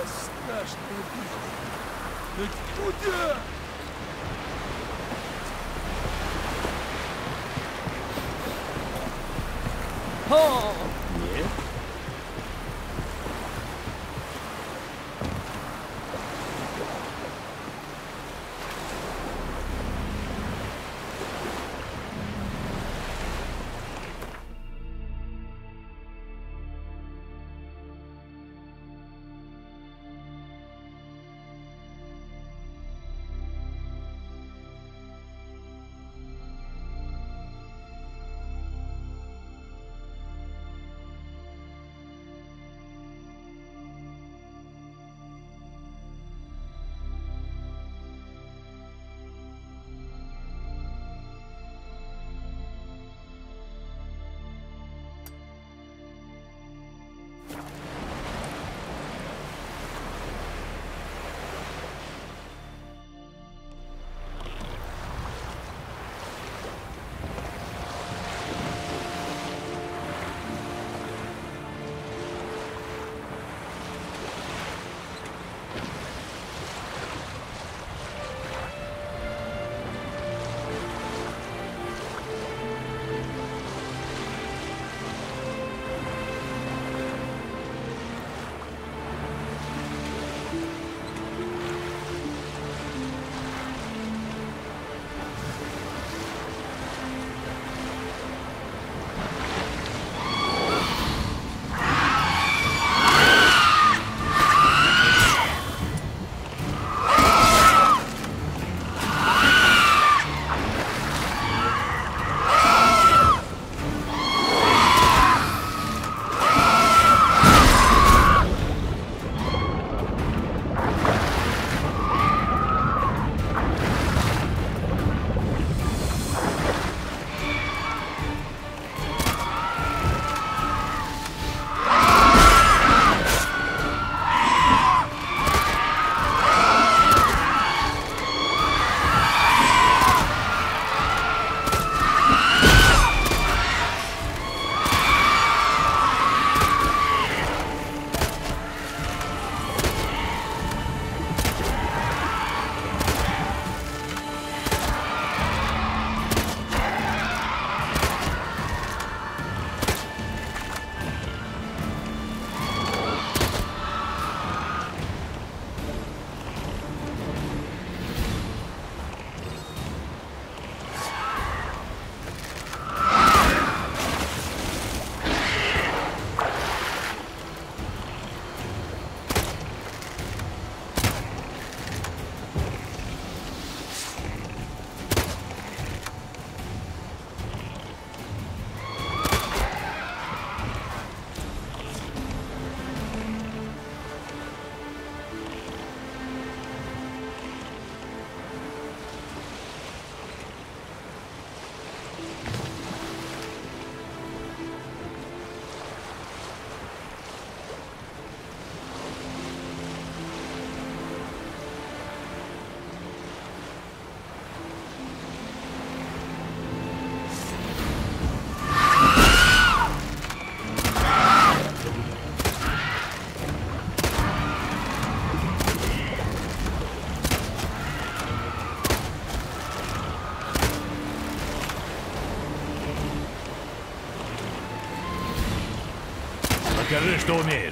Куда страшная бить? Да куда? О! Покажи, что умеешь.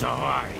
Давай!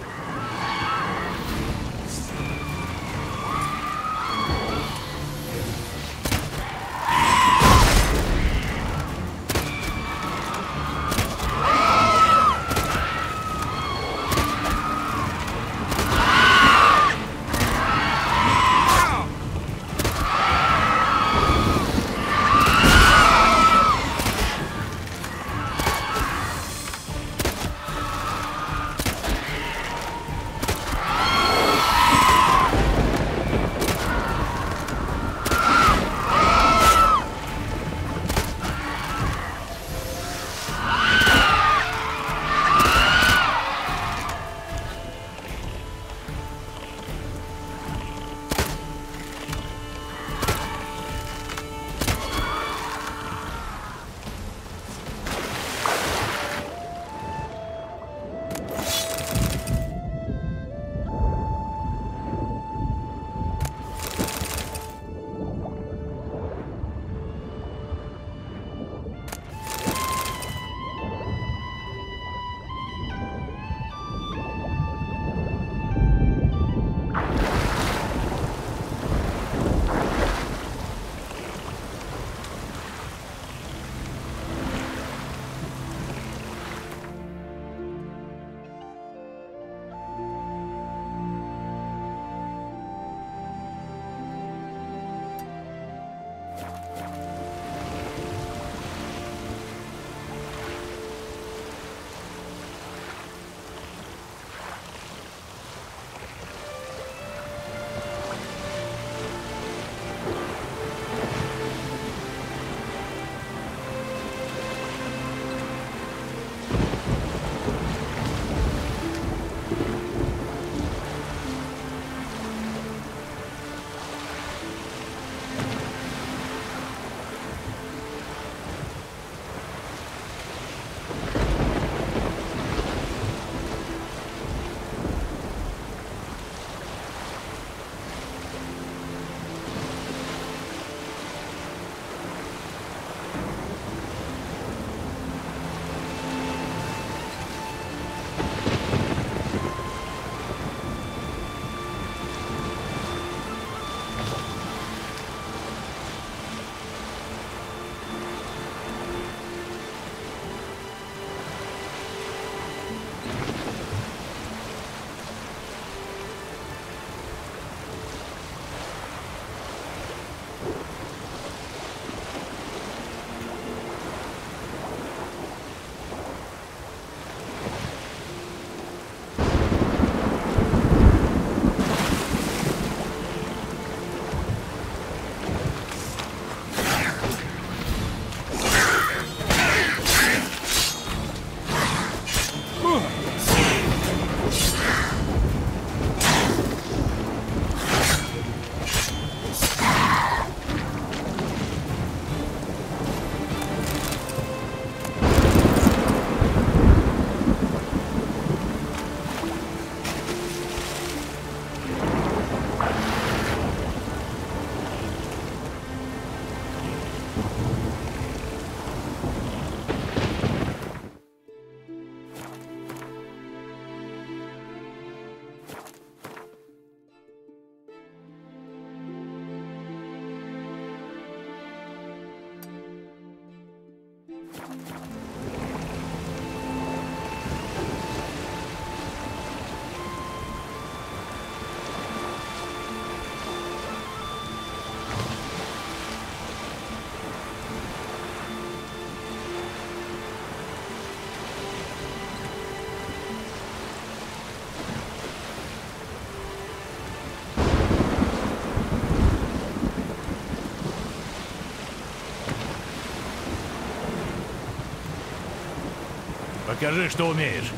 Покажи, что умеешь.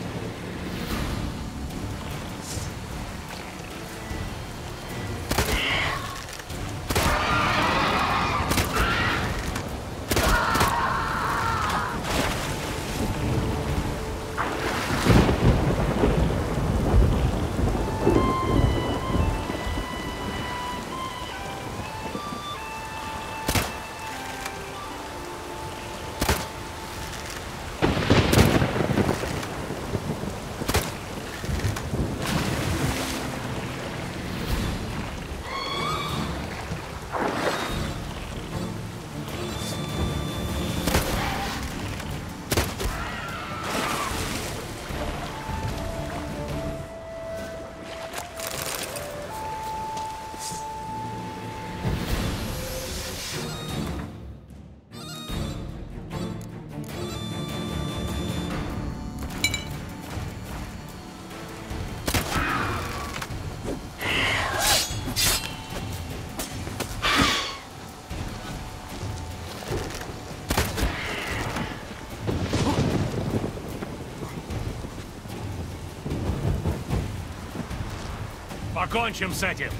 Покончим с этим.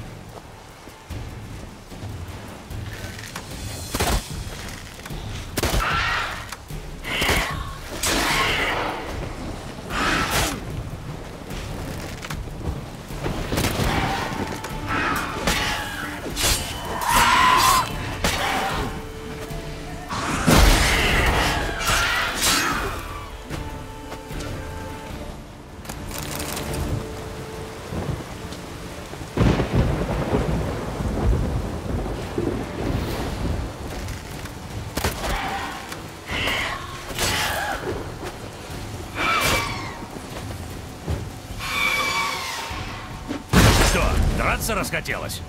Драться расхотелось?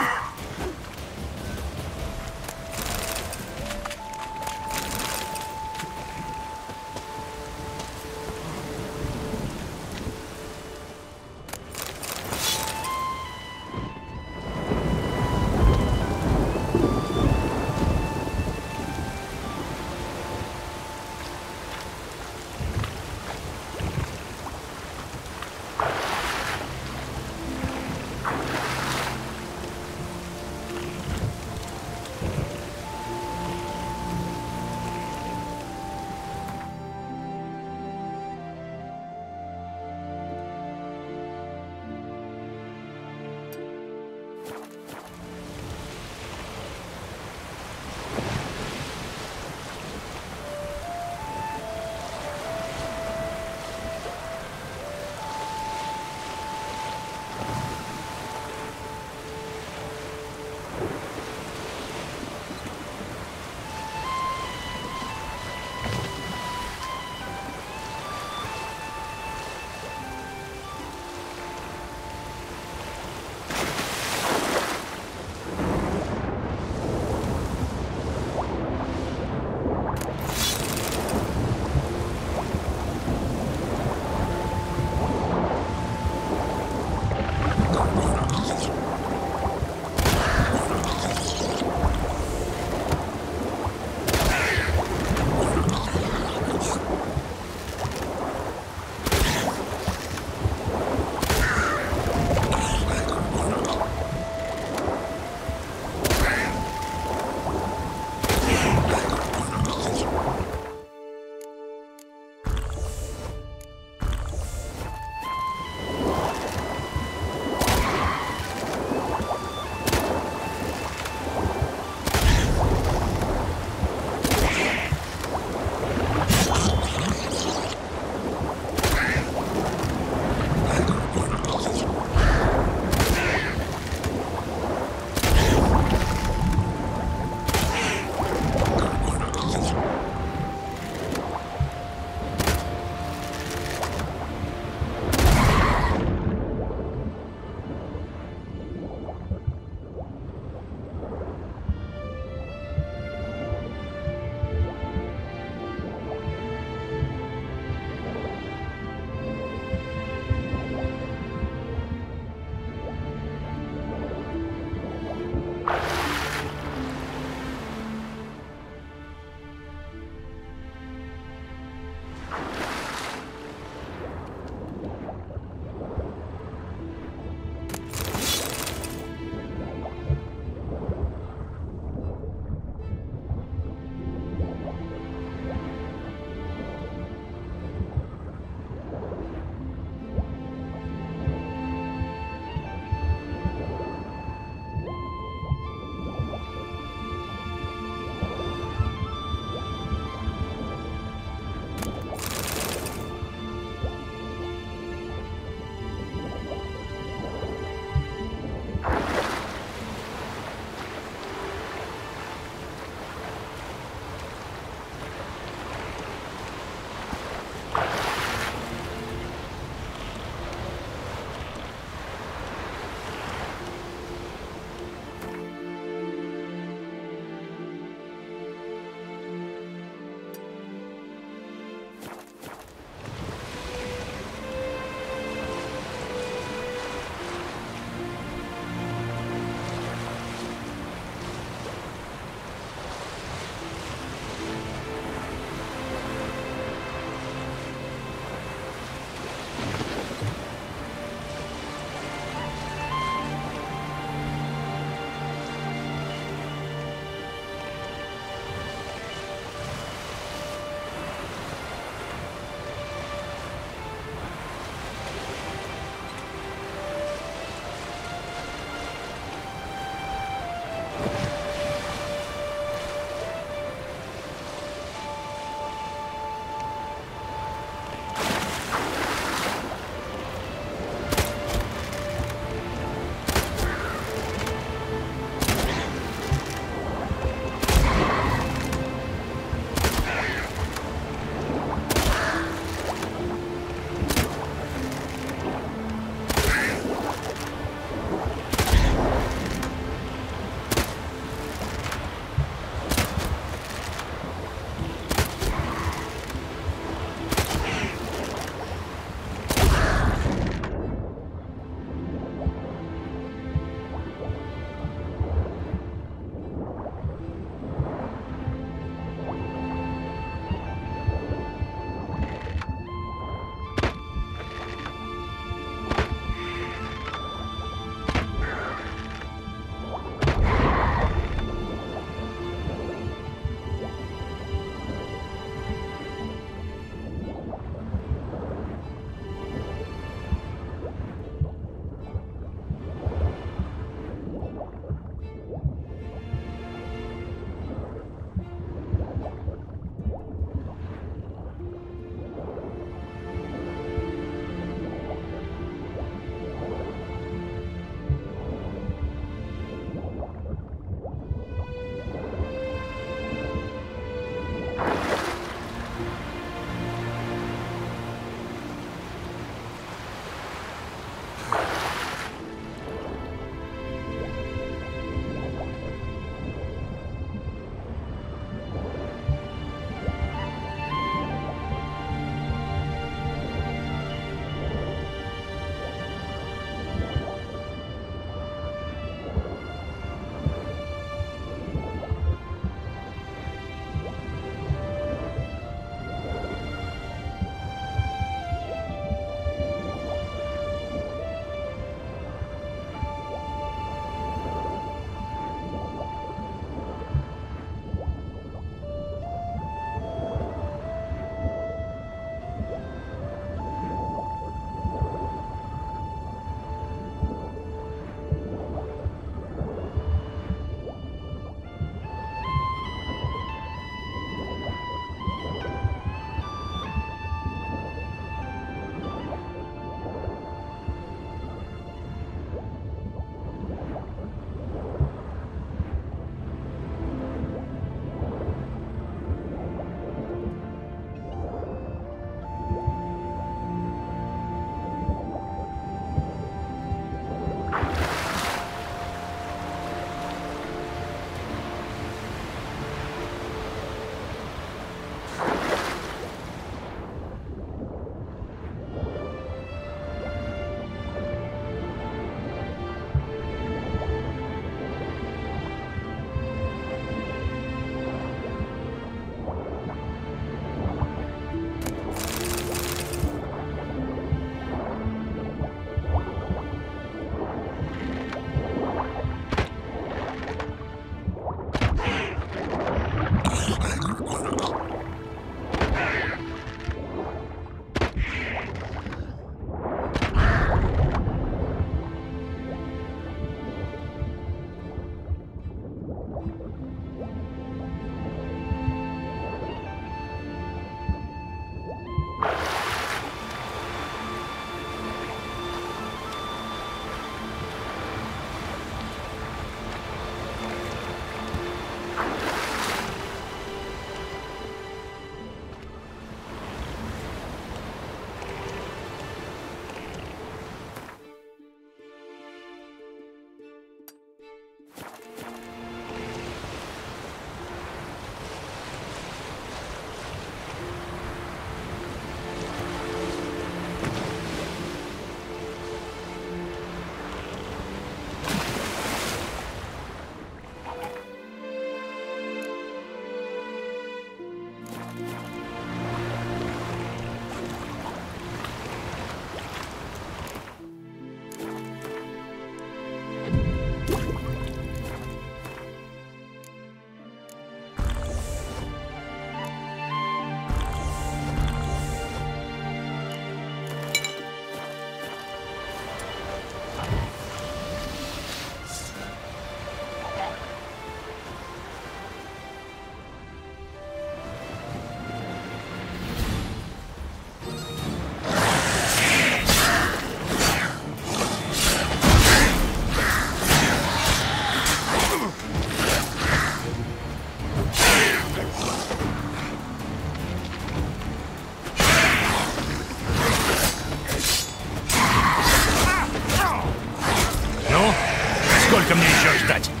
Only shows that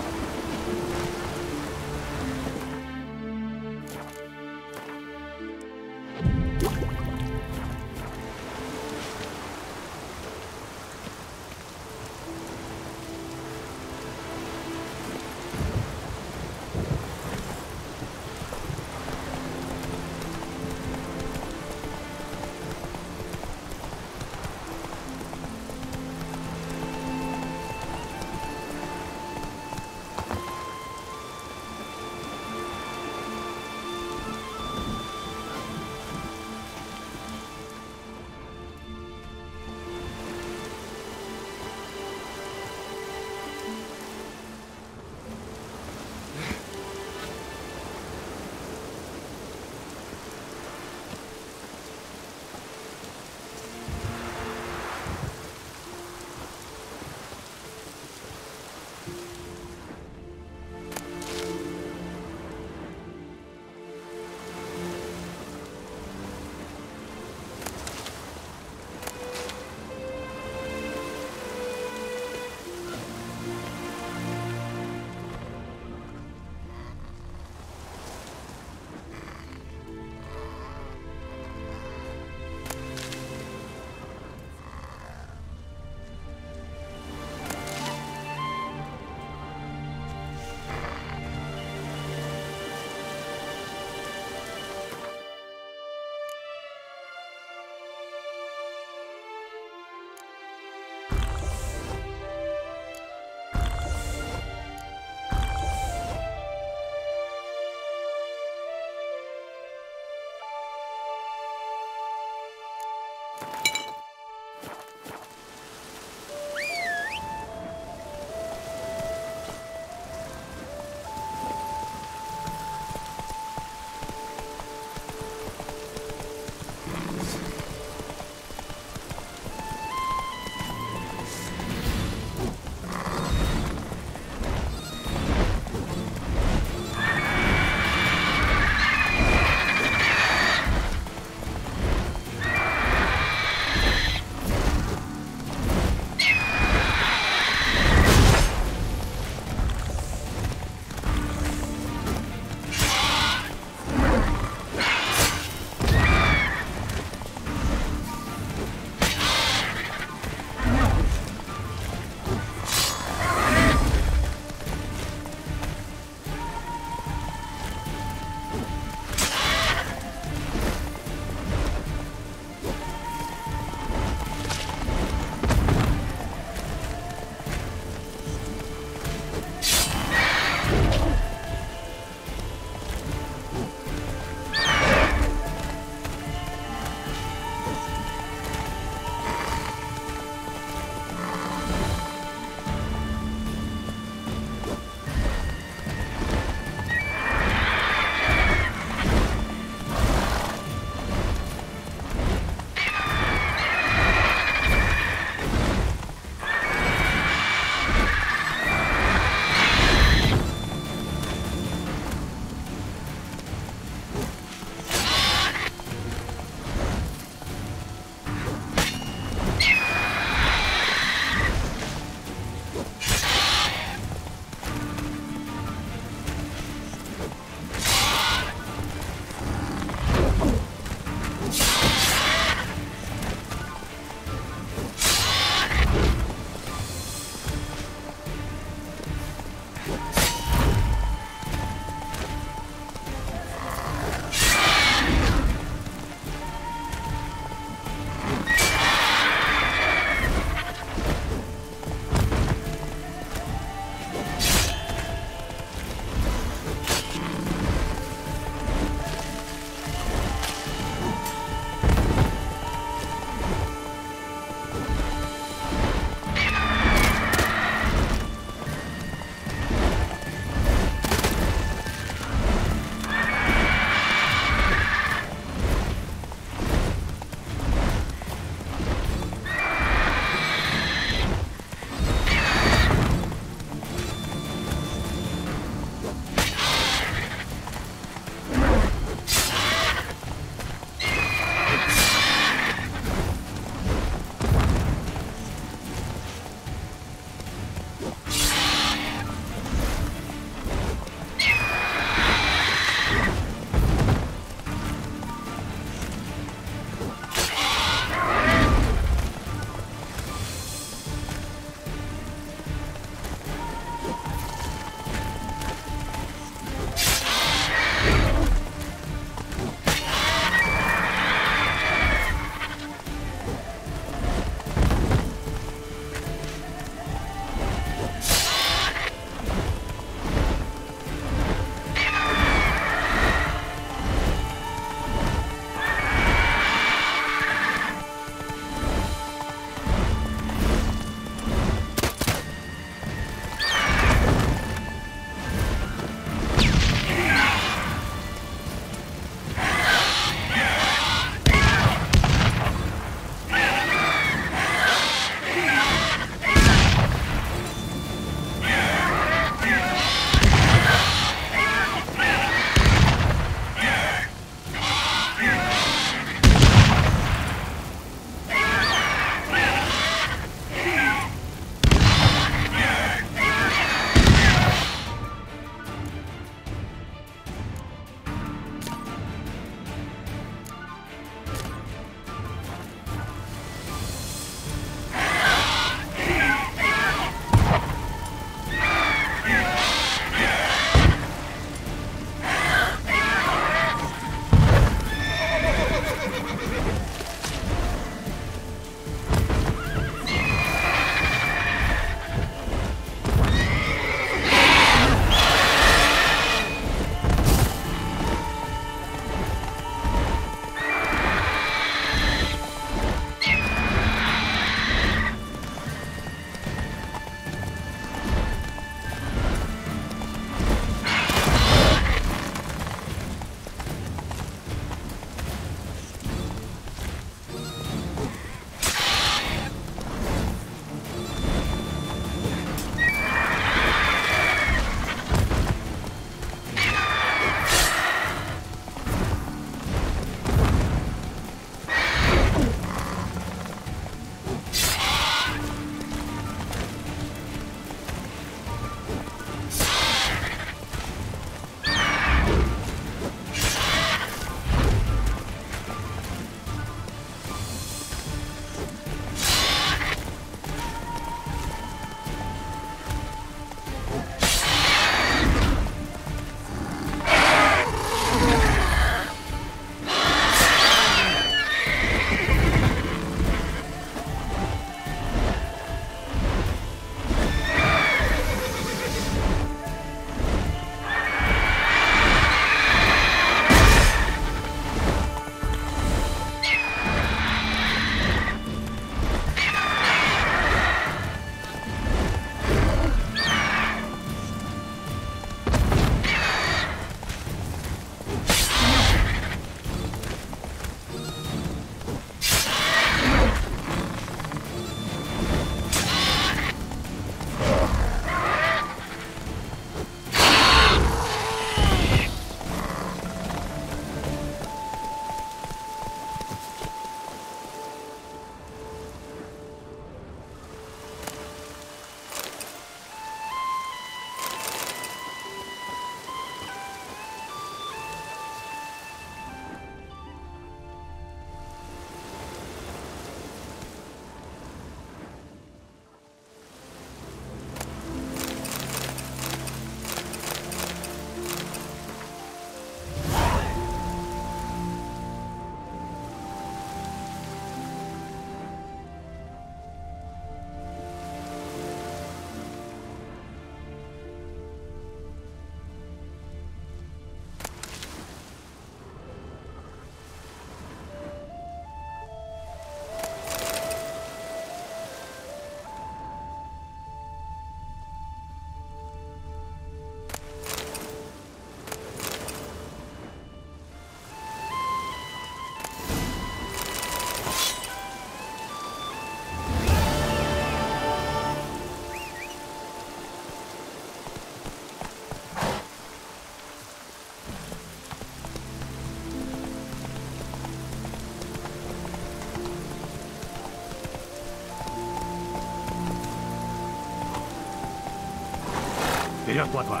Вперед, плотва!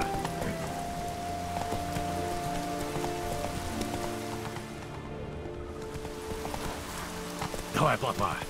Давай, плотва!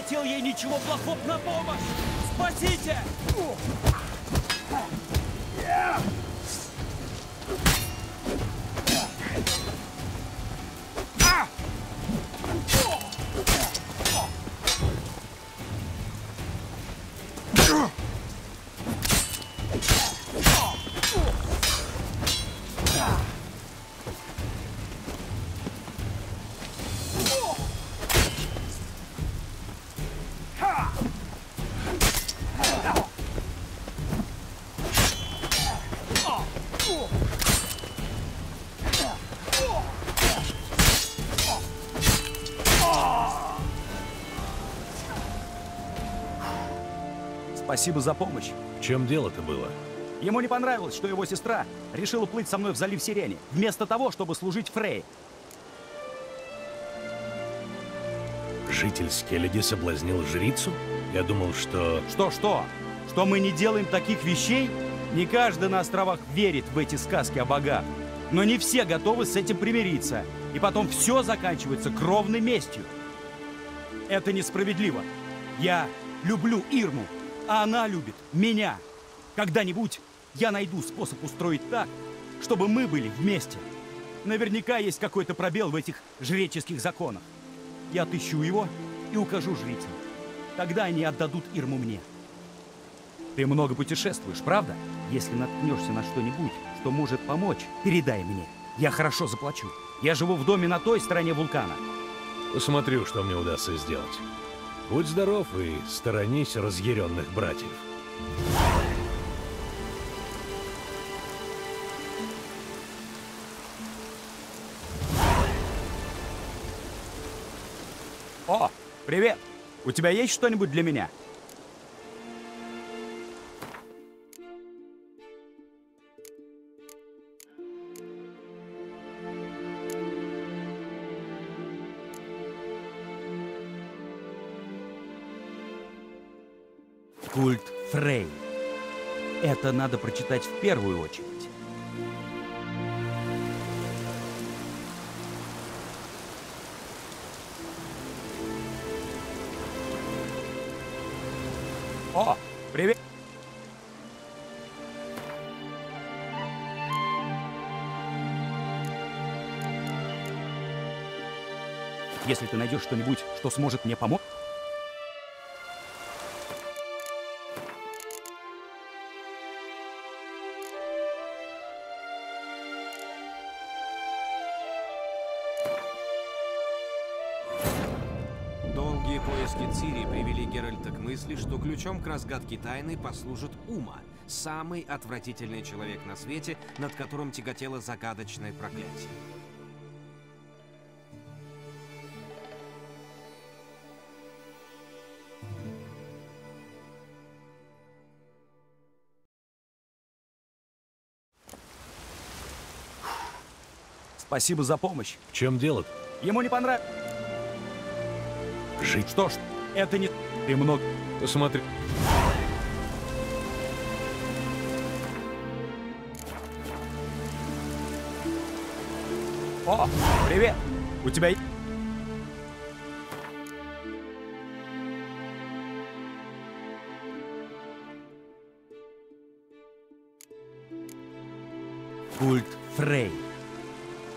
Хотел ей ничего плохого на помощь! Спасите! Спасибо за помощь. В чем дело-то было? Ему не понравилось, что его сестра решила плыть со мной в залив Сирени, вместо того, чтобы служить Фрей. Житель Скеллиди соблазнил жрицу? Я думал, что... Что-что? Что мы не делаем таких вещей? Не каждый на островах верит в эти сказки о богах. Но не все готовы с этим примириться. И потом все заканчивается кровной местью. Это несправедливо. Я люблю Ирму, а она любит меня. Когда-нибудь я найду способ устроить так, чтобы мы были вместе. Наверняка есть какой-то пробел в этих жреческих законах. Я отыщу его и укажу жрицам. Тогда они отдадут Ирму мне. Ты много путешествуешь, правда? Если наткнешься на что-нибудь, что может помочь, передай мне. Я хорошо заплачу. Я живу в доме на той стороне вулкана. Посмотрю, что мне удастся сделать. Будь здоров и сторонись разъяренных братьев. О, привет! У тебя есть что-нибудь для меня? Надо прочитать в первую очередь. О, привет! Если ты найдешь что-нибудь, что сможет мне помочь... мысли, что ключом к разгадке тайны послужит Ума, самый отвратительный человек на свете, над которым тяготело загадочное проклятие. Спасибо за помощь. В чем дело-то? Ему не понравилось. Жить. Что ж, это не... Ты много... Посмотри. О, привет! У тебя... есть- Культ Фрей.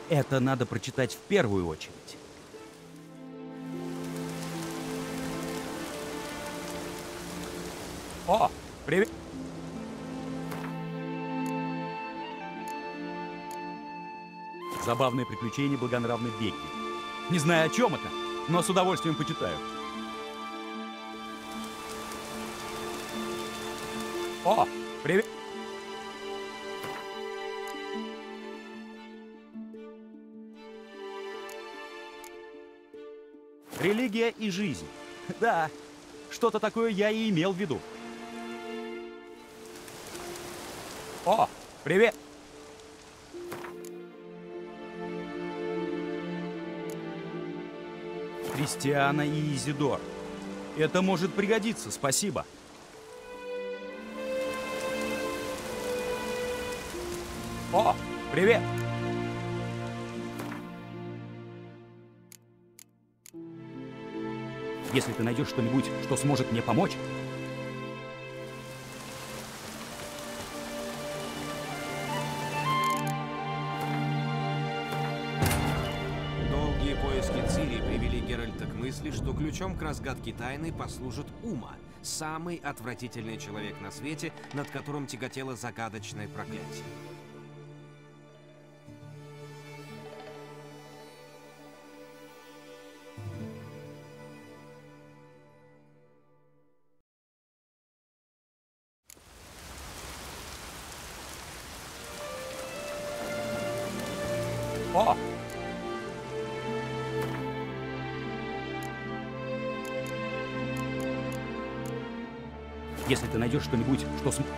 Это надо прочитать в первую очередь. О, привет. Забавное приключение благонравной Бекки. Не знаю, о чем это, но с удовольствием почитаю. О, привет. Религия и жизнь. Да, что-то такое я и имел в виду. О, привет. Кристиана и Изидор. Это может пригодиться, спасибо. О, привет! Если ты найдешь что-нибудь, что сможет мне помочь, мысли, что ключом к разгадке тайны послужит Ума, самый отвратительный человек на свете, над которым тяготело загадочное проклятие. Если